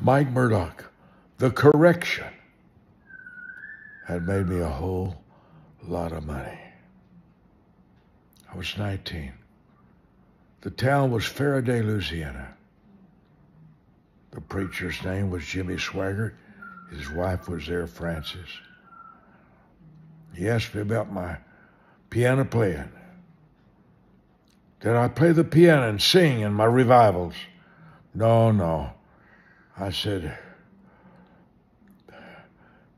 Mike Murdock, the correction, had made me a whole lot of money. I was 19. The town was Ferriday, Louisiana. The preacher's name was Jimmy Swaggart. His wife was there, Frances. He asked me about my piano playing. Did I play the piano and sing in my revivals? No, no. I said,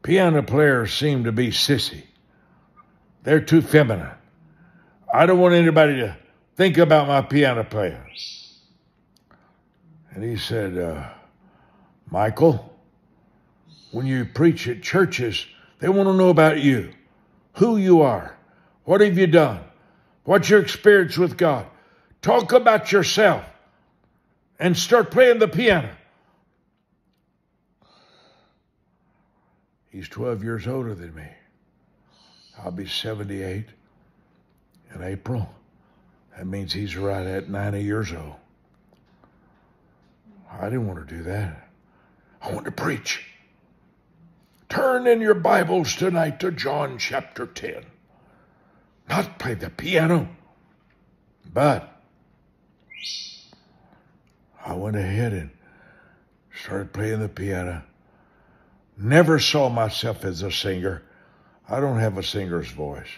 piano players seem to be sissy. They're too feminine. I don't want anybody to think about my piano playing. And he said, uh, Michael, when you preach at churches, they want to know about you, who you are, what have you done, what's your experience with God. Talk about yourself and start playing the piano. He's 12 years older than me. I'll be 78 in April. That means he's right at 90 years old. I didn't want to do that. I want to preach. Turn in your Bibles tonight to John chapter 10. Not play the piano, but I went ahead and started playing the piano. Never saw myself as a singer. I don't have a singer's voice.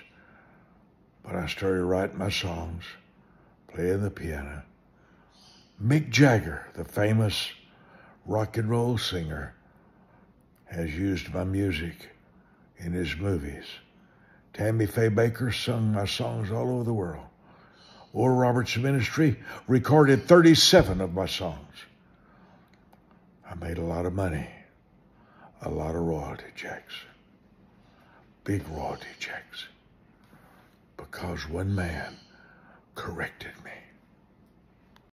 But I started writing my songs, playing the piano. Mick Jagger, the famous rock and roll singer, has used my music in his movies. Tammy Faye Bakker sung my songs all over the world. Oral Roberts Ministry recorded 37 of my songs. I made a lot of money, a lot of royalty checks, big royalty checks, because one man corrected me.